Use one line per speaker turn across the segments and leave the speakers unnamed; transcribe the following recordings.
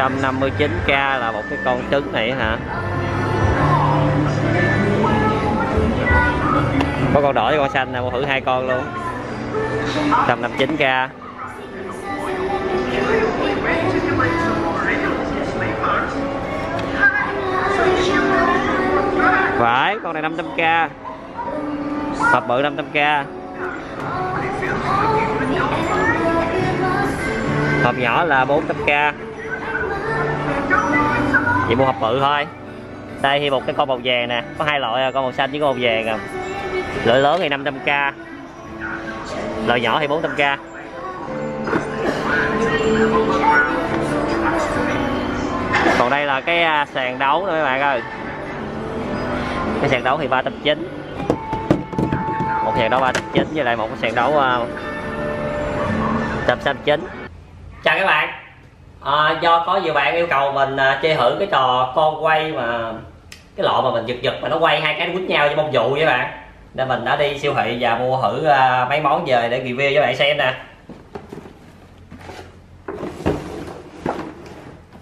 159k là một cái con trứng này hả? Có con đỏ với con xanh nè mua thử hai con luôn. 159k phải, con này 500k hộp bự 500k hộp nhỏ là 400k chỉ mua hộp bự thôi. Đây thì một cái con màu vàng nè. Có hai loại à, con màu xanh với con màu vàng à. Loại lớn thì 500k loại nhỏ thì 400k còn đây là cái à, sàn đấu nè các bạn ơi. Cái sàn đấu thì 390 một sàn đấu 390 với lại một cái sàn đấu à, uh, 169 chào các bạn à, do có nhiều bạn yêu cầu mình à, chơi thử cái trò con quay mà cái lọ mà mình giật giật mà nó quay hai cái nó quýnh nhau với bông dụ với bạn. Nên mình đã đi siêu thị và mua thử à, mấy món về để review cho bạn xem nè.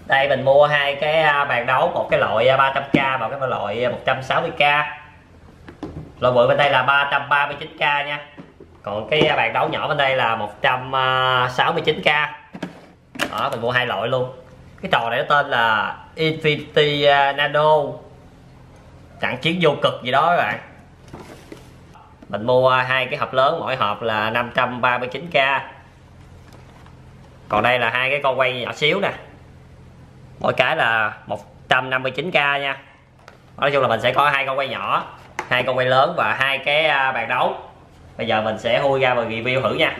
Đây mình mua hai cái à, bàn đấu một cái loại à, 300k và cái loại à, 160k loại bự bên đây là 339k nha. Còn cái à, bàn đấu nhỏ bên đây là 169k đó, mình mua hai loại luôn. Cái trò này nó tên là Infinity à, Nano. Trận chiến vô cực gì đó các bạn. Mình mua à, hai cái hộp lớn, mỗi hộp là 539k còn đây là hai cái con quay nhỏ xíu nè. Mỗi cái là 159k nha. Nói chung là mình sẽ có hai con quay nhỏ, hai con quay lớn và hai cái à, bàn đấu. Bây giờ mình sẽ hui ra và review thử nha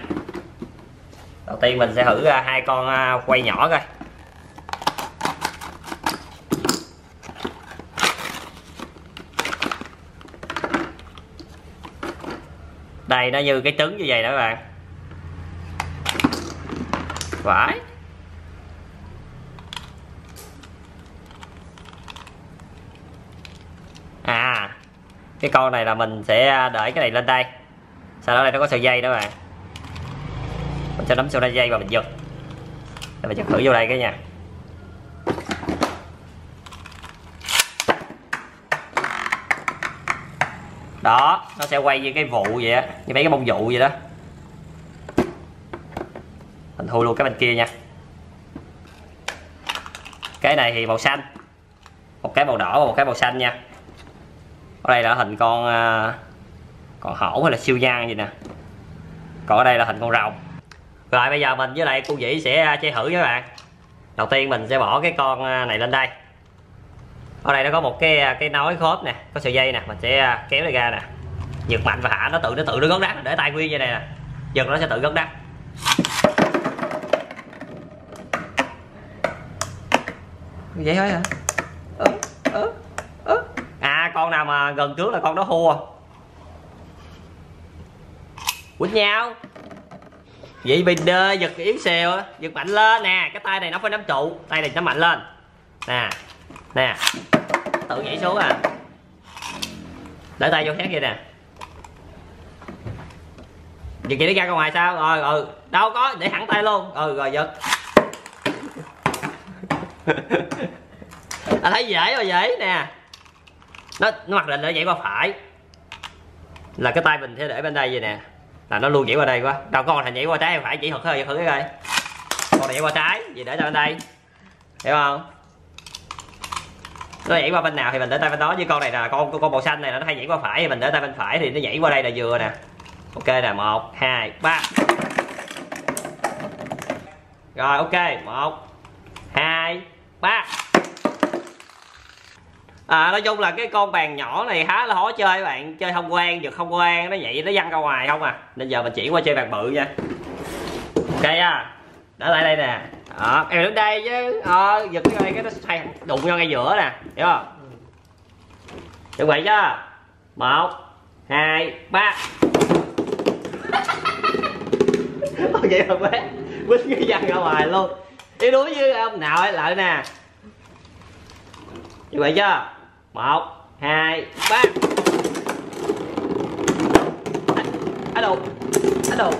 đầu tiên mình sẽ thử à, hai con à, quay nhỏ coi. Đây, nó như cái trứng như vậy đó các bạn. Phải à cái con này là mình sẽ à, để cái này lên đây. Sau đó đây nó có sợi dây đó bạn mình cho nắm sợi dây và mình giật để mình giật thử vô đây cái nha. Đó, nó sẽ quay như cái vụ vậy á, như mấy cái bông vụ vậy đó. Mình thui luôn cái bên kia nha. Cái này thì màu xanh. Một cái màu đỏ và một cái màu xanh nha. Ở đây là hình con còn con hổ hay là siêu nhân gì nè. Còn ở đây là hình con rồng rồi bây giờ mình với lại cô dĩ sẽ chơi thử với các bạn. Đầu tiên mình sẽ bỏ cái con này lên đây. Ở đây nó có một cái cái nối khớp nè có sợi dây nè mình sẽ kéo này ra nè. Giật mạnh và hạ nó tự nó tự nó gớt đắt để tay nguyên như này nè. Giật nó sẽ tự gớt đắt vậy thôi hả? Ơ, ơ, ơ. à con nào mà gần trước là con đó thua à. quýnh nhau vậy bình đơ giật yếu xèo giật mạnh lên. Nè, cái tay này nó phải nắm trụ, tay này nó mạnh lên. Nè nè. Tự nhảy xuống à. Để tay vô khác vậy nè. Giật vậy nó ra ngoài sao? Rồi ừ. Đâu có, để thẳng tay luôn. Ừ rồi giật. Anh thấy dễ rồi, dễ nè. Nó nó mặc định nó vậy qua phải. Là cái tay mình sẽ để bên đây vậy nè là nó luôn nhảy qua đây quá. Đâu, con này nhảy qua trái hay phải chỉ thật thôi, thử cái coi. Con này nhảy qua trái gì để tay bên đây. Hiểu không? Nó nhảy qua bên nào thì mình để tay bên đó với con này là con con màu xanh này nó hay nhảy qua phải, thì mình để tay bên phải thì nó nhảy qua đây là vừa nè. Ok là một, hai, ba. Rồi, ok, một, hai, ba à, nói chung là cái con bàn nhỏ này khá là khó chơi bạn. Chơi không quen giật không quen nó vậy nó văng ra ngoài không à. Nên giờ mình chuyển qua chơi bàn bự nha. Ok à đã lại đây nè. Đó em đứng đây chứ. Ờ giật cái này cái nó hay đụng nhau ngay giữa nè hiểu không? Chuẩn bị chưa? Một hai ba. Vậy mà bé quýnh cái văng ra ngoài luôn. Đi đuối với ông nào ấy lại nè. Như vậy chưa? Một, hai, ba. Á đồ á đồ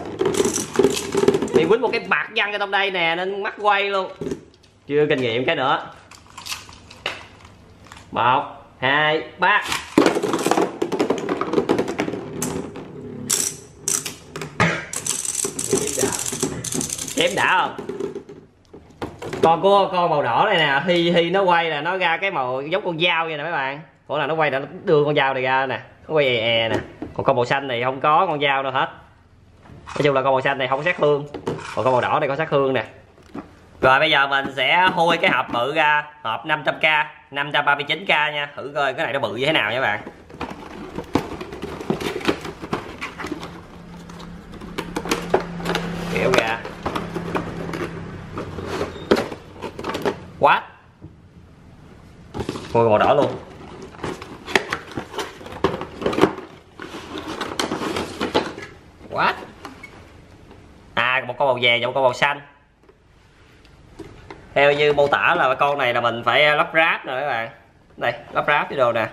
thì quýnh một cái bạc văng ở trong đây nè, nên mắt quay luôn. Chưa kinh nghiệm cái nữa. Một, hai, ba. Chém đã không? Con của con màu đỏ này nè thi thi nó quay là nó ra cái màu giống con dao vậy nè mấy bạn. Mỗi là nó quay là nó đưa con dao này ra nè, nó quay è è nè. Còn con màu xanh này không có con dao đâu hết. Nói chung là con màu xanh này không có sát hương. Còn con màu đỏ này có sát hương nè. Rồi bây giờ mình sẽ hôi cái hộp bự ra, hộp 500k 539k nha. Thử coi cái này nó bự như thế nào nha bạn kéo ra quá. Môi màu đỏ luôn. Quá. À một con màu vàng và một con màu xanh. Theo như mô tả là con này là mình phải à, lắp ráp rồi các bạn. Đây, lắp ráp cái đồ nè.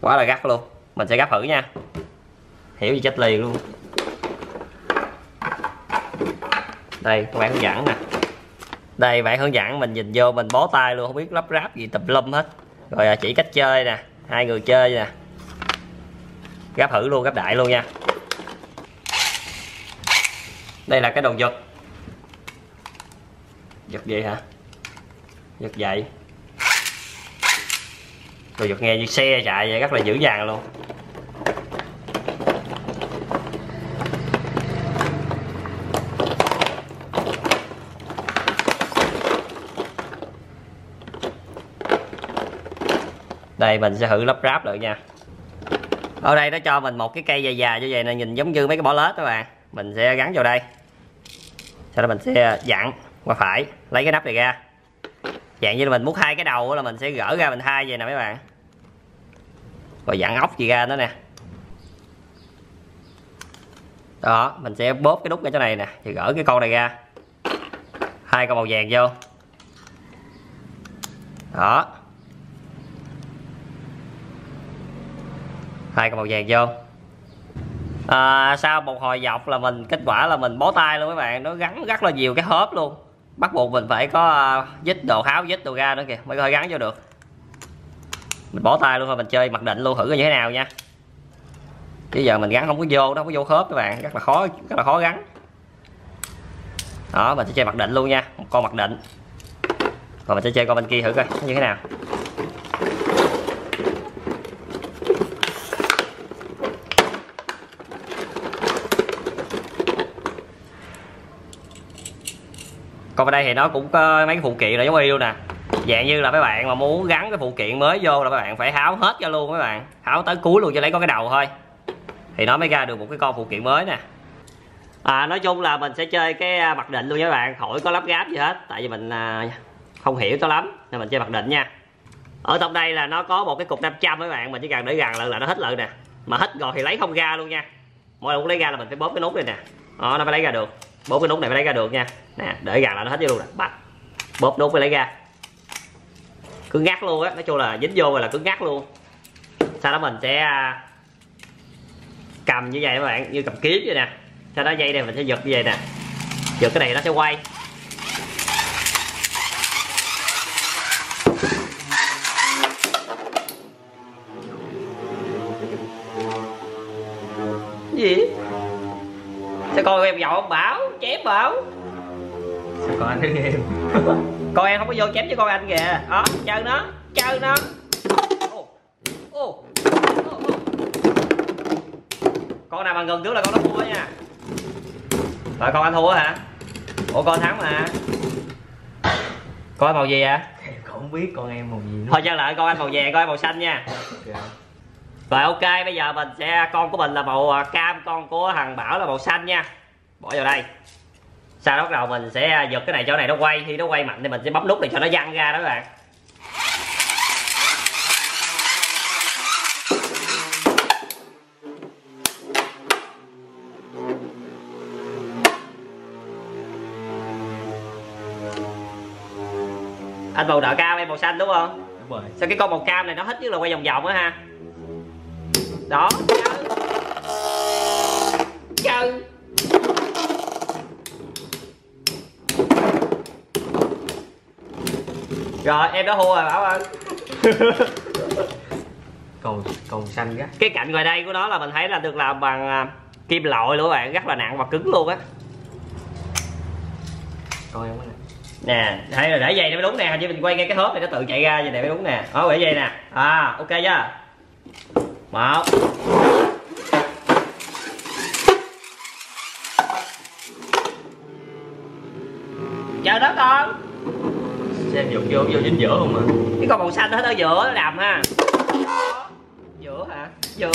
Quá là gắt luôn. Mình sẽ gắp thử nha. Hiểu gì chết liền luôn. Đây, các bạn hướng dẫn nè đây, bạn hướng dẫn mình nhìn vô, mình bó tay luôn, không biết lắp ráp gì tùm lum hết. Rồi à, chỉ cách chơi nè, hai người chơi nè. Gấp thử luôn gấp đại luôn nha. Đây là cái đồng giật. Giật vậy hả? Giật vậy rồi giật nghe như xe chạy vậy, rất là dữ dằn luôn. Đây mình sẽ thử lắp ráp lại nha. Ở đây nó cho mình một cái cây dài dài như vậy nè, nhìn giống như mấy cái bỏ lết các bạn. Mình sẽ gắn vào đây. Sau đó mình sẽ dặn qua phải, lấy cái nắp này ra. Dạng như là mình múc hai cái đầu là mình sẽ gỡ ra mình hai vậy nè mấy bạn. Rồi dặn ốc gì ra nữa nè. Đó, mình sẽ bóp cái nút ở chỗ này nè thì gỡ cái con này ra. Hai con màu vàng vô. Đó. Hai con màu vàng vô. À, sau một hồi dọc là mình kết quả là mình bó tay luôn các bạn. Nó gắn rất là nhiều cái hớp luôn. Bắt buộc mình phải có à, dít đồ tháo dít đồ ra nữa kìa mới có thể gắn vô được. Mình bỏ tay luôn thôi mình chơi mặc định luôn thử như thế nào nha. Bây giờ mình gắn không có vô nó không có vô khớp các bạn. Rất là khó rất là khó gắn. Đó mình sẽ chơi mặc định luôn nha. Một con mặc định. Rồi mình sẽ chơi con bên kia thử coi như thế nào. Còn bên đây thì nó cũng có mấy cái phụ kiện là giống y luôn nè. Dạng như là mấy bạn mà muốn gắn cái phụ kiện mới vô là mấy bạn phải tháo hết ra luôn mấy bạn. Tháo tới cuối luôn cho lấy có cái đầu thôi. Thì nó mới ra được một cái con phụ kiện mới nè. À, nói chung là mình sẽ chơi cái à, mặc định luôn nha các bạn. Khỏi có lắp ráp gì hết tại vì mình à, không hiểu cho lắm nên mình chơi mặc định nha. Ở trong đây là nó có một cái cục 500 mấy bạn mình chỉ cần để gần lại là nó hết lợi nè. Mà hết rồi thì lấy không ra luôn nha. Mỗi lần lấy ra là mình phải bóp cái nút này nè. Đó nó mới lấy ra được bóp cái nút này mới lấy ra được nha. Nè, để gần là nó hết vô luôn nè. Bắt bóp nút mới lấy ra. Cứ ngắt luôn á, nói chung là dính vô rồi là cứ ngắt luôn. Sau đó mình sẽ à, cầm như vậy các bạn, như cầm kiếm vậy nè. Sau đó dây này mình sẽ giật như vậy nè. Giật cái này nó sẽ quay. Gì? Sao coi em dọn ông bảo? Chém bảo
sao con anh thấy em
con em không có vô chém cho con anh kìa. Đó chơi nó chơi nó. Ô ô con nào mà ngừng trước là con nó thua nha. Rồi con anh thua hả? Ủa con thắng mà. Anh màu gì ạ
em không biết con em màu gì nữa.
Thôi chơi lại con anh màu vàng anh màu xanh nha. Rồi ok bây giờ mình sẽ con của mình là màu à, cam con của thằng bảo là màu xanh nha. Bỏ vào đây sau đó bắt đầu mình sẽ giật cái này chỗ này nó quay khi nó quay mạnh thì mình sẽ bấm nút để cho nó văng ra đó các bạn. Anh màu đỏ cam em màu xanh đúng không?
Đúng rồi.
Sao cái con màu cam này nó hết nhất là quay vòng vòng á ha? Đó chơi chơi rồi em đã thua rồi bảo ơi
Còn còn xanh gắt.
Cái cạnh ngoài đây của nó là mình thấy là được làm bằng à, kim loại luôn các bạn rất là nặng và cứng luôn á.
Cái này
nè. Thấy là để dây nó mới đúng nè chứ mình quay ngay cái hớp này nó tự chạy ra vậy này mới đúng nè. Đó để dây nè. À ok chưa? Một. Chờ đó con
Xem dục vô vô dính giữa không mà
cái con màu xanh đó ở giữa nó đầm ha. Giữa hả? Giữa.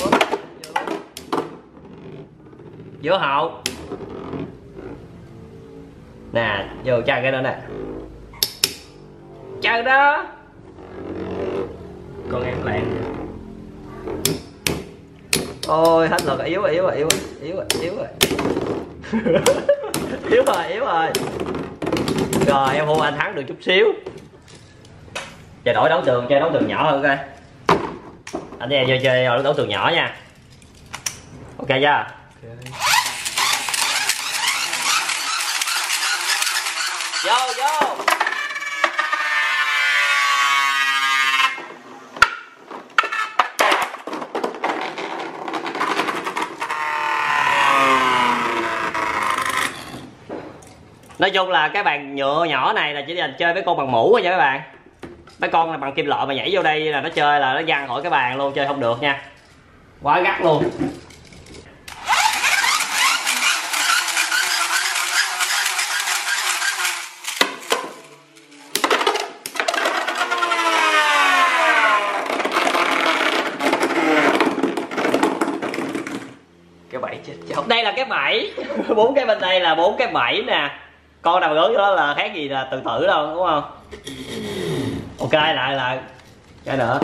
Giữa giữa hậu. Nè vô chơi cái đó nè. Chơi đó.
Con em lẹn
ôi hết lực rồi, yếu rồi yếu rồi yếu rồi yếu rồi yếu rồi. Yếu rồi yếu rồi rồi, em hô anh thắng được chút xíu chơi đổi đấu tường, chơi đấu tường nhỏ hơn coi anh em chơi chơi đấu tường nhỏ nha ok chưa
yeah?
okay vô nói chung là cái bàn nhựa nhỏ này là chỉ dành chơi với con bằng mũ thôi nha các bạn. Mấy con là bằng kim loại mà nhảy vô đây là nó chơi là nó văng khỏi cái bàn luôn, chơi không được nha. Quá gắt luôn.
Cái bẫy chết chóc.
Đây là cái bẫy. Bốn cái bên đây là bốn cái bẫy nè con nào gửi đó là khác gì là tự tử đâu đúng không? Ok lại lại. Cái nữa.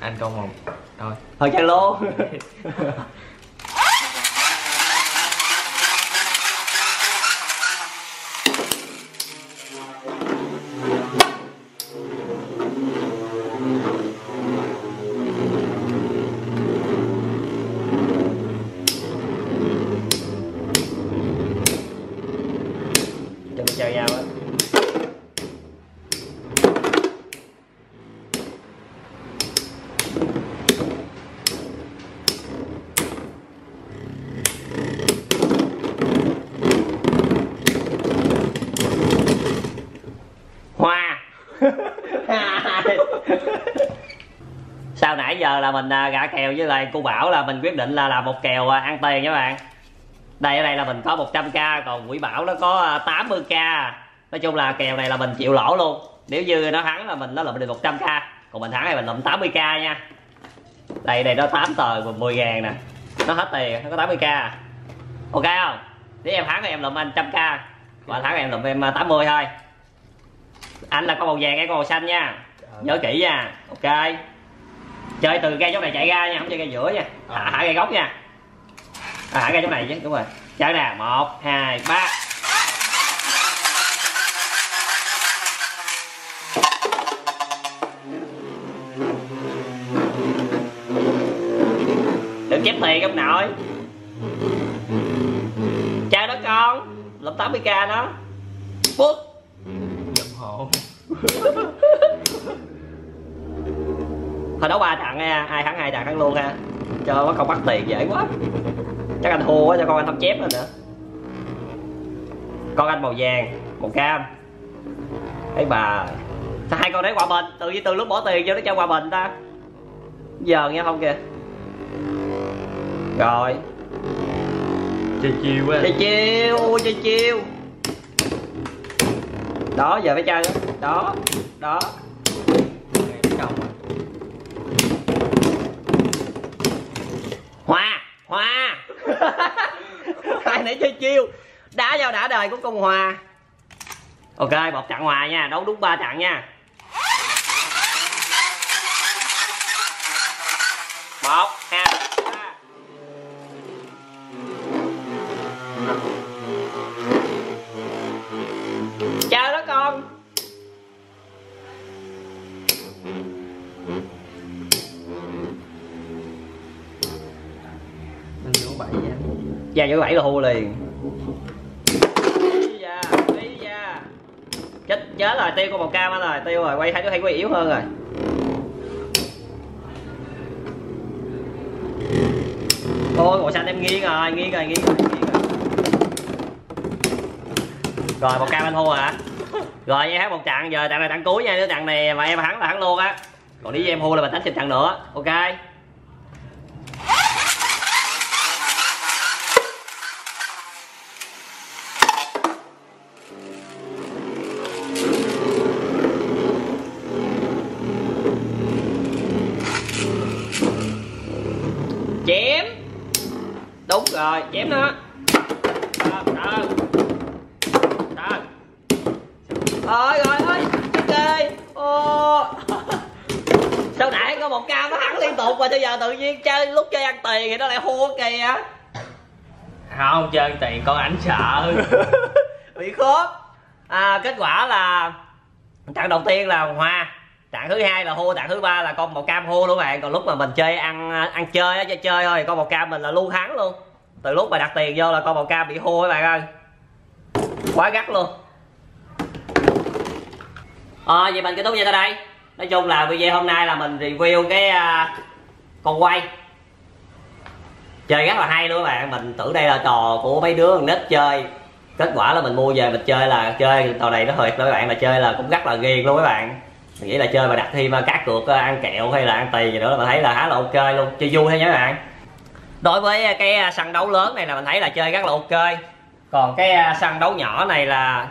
Anh con một. Rồi
thôi chơi luôn cho mình chơi nhau á hoa sau nãy giờ là mình à, gã kèo với lại cô bảo là mình quyết định là làm một kèo à, ăn tiền nha các bạn. Đây, ở đây là mình có 100k còn quỷ bảo nó có à, 80k nói chung là kèo này là mình chịu lỗ luôn. Nếu như nó thắng là mình, nó lụm được 100k còn mình thắng thì mình lụm 80k nha. Đây đây nó 8 tờ 10 ngàn nè. Nó hết tiền, nó có 80k ok không? Nếu em thắng thì em lụm anh 100k và thắng thì em lụm em 80 thôi. Anh là con màu vàng, em con màu xanh nha. Nhớ kỹ nha. Ok chơi từ cây chỗ này chạy ra nha không chơi cây giữa nha. Thả, thả cây gốc nha. À, cây chỗ này chứ đúng rồi. Chơi nè một hai ba. Đừng chép tiền ông nội? Chơi đó con lụm 80k đó. Bút
Dậm hộ
thôi đấu ba trận nha ai thắng hai trận thắng luôn ha. Cho mất công bắt tiền dễ quá. Chắc anh thua quá cho con anh không chép nữa nữa. Con anh màu vàng màu cam. Thấy bà Sao hai con đấy hòa bình? Tự nhiên từ lúc bỏ tiền cho nó cho hòa bình ta. Giờ nghe không kìa. Rồi.
Chơi chiêu quá.
Chơi chiêu ui chơi chiêu. Đó giờ phải chơi đó. Đó.
Em công à
hòa hòa hai nãy chơi chiêu. Đá vào đã đời của con hòa. Ok, một chặn hòa nha, đấu đúng ba chặn nha. Ra chỗ bảy là hô liền. Đi ra đi ra. Chết chết rồi tiêu con màu cam rồi tiêu rồi quay thấy thấy quay yếu hơn rồi. Thôi màu xanh em nghiêng rồi nghiêng rồi nghiêng rồi, nghiêng rồi. rồi màu cam anh thua hả? Rồi em hát một trận giờ trận này trận cuối nha đứa trận này mà em thắng là thắng luôn á. Còn nếu như em thua là mình đánh thêm trận nữa ok chém đúng rồi chém nó. Đó ơi rồi ơi chơi ô sao nãy có một cam nó thắng liên tục mà bây giờ tự nhiên chơi lúc chơi ăn tiền thì nó lại thua kìa.
Không chơi tiền con ảnh sợ.
Bị khớp. À, kết quả là trận đầu tiên là hòa trận thứ hai là thua trận thứ ba là con màu cam thua luôn bạn. Còn lúc mà mình chơi ăn ăn chơi á chơi chơi thôi con màu cam mình là luôn thắng luôn từ lúc mà đặt tiền vô là con màu cam bị hô các bạn ơi. Quá gắt luôn. Ờ vậy mình kết thúc video tại đây. Nói chung là video hôm nay là mình review cái uh, con quay. Chơi rất là hay luôn các bạn. Mình tưởng đây là trò của mấy đứa con nít chơi. Kết quả là mình mua về mình chơi là chơi trò này nó thiệt đó các bạn là chơi là cũng rất là ghiền luôn các bạn. Mình nghĩ là chơi mà đặt thêm à, cá cược à, ăn kẹo hay là ăn tiền gì nữa là mình thấy là khá là ok luôn. Chơi vui thôi nhé các bạn đối với à, cái à, sân đấu lớn này là mình thấy là chơi rất là ok. Còn cái à, sân đấu nhỏ này là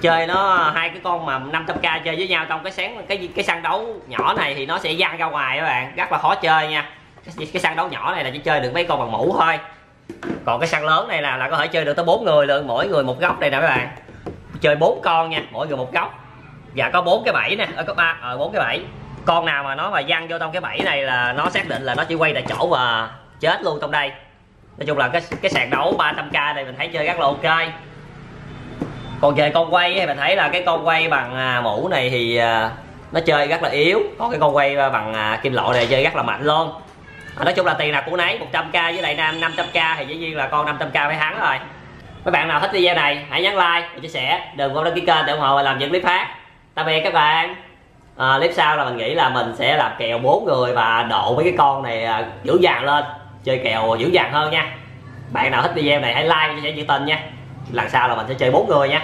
chơi nó hai cái con mà 500k chơi với nhau trong cái sáng cái cái sân đấu nhỏ này thì nó sẽ văng ra ngoài các bạn. Rất là khó chơi nha. Cái, cái sân đấu nhỏ này là chỉ chơi được mấy con bằng mũ thôi. Còn cái sân lớn này là là có thể chơi được tới bốn người luôn mỗi người một góc đây nè các bạn. Chơi bốn con nha mỗi người một góc. Và có bốn cái bẫy nè ở có ba ở bốn cái bẫy. Con nào mà nó mà văng vô trong cái bẫy này là nó xác định là nó chỉ quay tại chỗ và chết luôn trong đây. Nói chung là cái cái sàn đấu 300k này mình thấy chơi rất là ok. Còn về con quay thì mình thấy là cái con quay bằng à, mũ này thì à, nó chơi rất là yếu. Còn cái con quay bằng à, kim loại này chơi rất là mạnh luôn. À, nói chung là tiền nào của nấy 100k với lại 500k thì dĩ nhiên là con 500k phải thắng rồi. Mấy bạn nào thích video này hãy nhấn like và chia sẻ. Đừng quên đăng ký kênh để ủng hộ và làm những clip khác. Tạm biệt các bạn. À, clip sau là mình nghĩ là mình sẽ làm kèo bốn người và độ mấy cái con này dữ dàng lên chơi kèo dữ dàng hơn nha. Bạn nào thích video này hãy like cho chia sẻ nhiệt tình nha. Lần sau là mình sẽ chơi bốn người nha.